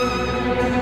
Música